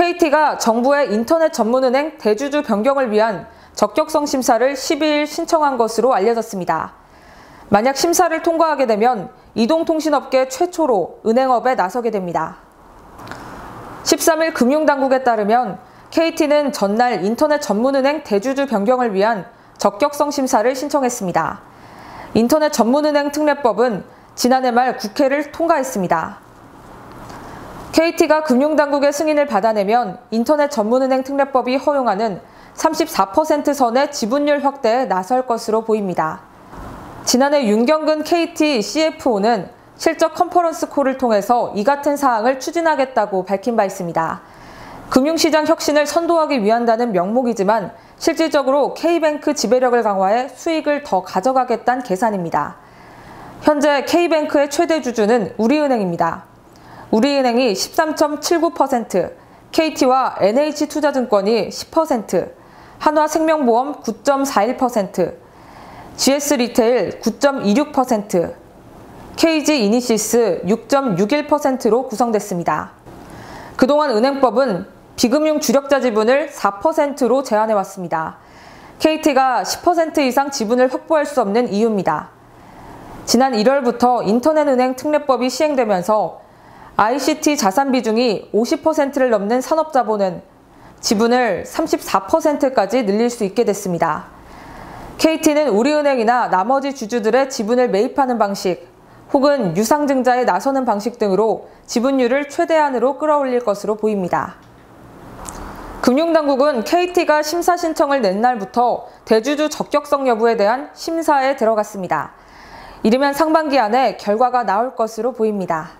KT가 정부의 인터넷 전문은행 대주주 변경을 위한 적격성 심사를 12일 신청한 것으로 알려졌습니다. 만약 심사를 통과하게 되면 이동통신업계 최초로 은행업에 나서게 됩니다. 13일 금융당국에 따르면 KT는 전날 인터넷 전문은행 대주주 변경을 위한 적격성 심사를 신청했습니다. 인터넷 전문은행 특례법은 지난해 말 국회를 통과했습니다. KT가 금융당국의 승인을 받아내면 인터넷 전문은행 특례법이 허용하는 34% 선의 지분율 확대에 나설 것으로 보입니다. 지난해 윤경근 KT CFO는 실적 컨퍼런스 콜을 통해서 이 같은 사항을 추진하겠다고 밝힌 바 있습니다. 금융시장 혁신을 선도하기 위한다는 명목이지만 실질적으로 K뱅크 지배력을 강화해 수익을 더 가져가겠다는 계산입니다. 현재 K뱅크의 최대 주주는 우리은행입니다. 우리은행이 13.79%, KT와 NH투자증권이 10%, 한화생명보험 9.41%, GS리테일 9.26%, KG이니시스 6.61%로 구성됐습니다. 그동안 은행법은 비금융 주력자 지분을 4%로 제한해왔습니다. KT가 10% 이상 지분을 확보할 수 없는 이유입니다. 지난 1월부터 인터넷은행 특례법이 시행되면서 ICT 자산 비중이 50%를 넘는 산업자본은 지분을 34%까지 늘릴 수 있게 됐습니다. KT는 우리은행이나 나머지 주주들의 지분을 매입하는 방식 혹은 유상증자에 나서는 방식 등으로 지분율을 최대한으로 끌어올릴 것으로 보입니다. 금융당국은 KT가 심사 신청을 낸 날부터 대주주 적격성 여부에 대한 심사에 들어갔습니다. 이르면 상반기 안에 결과가 나올 것으로 보입니다.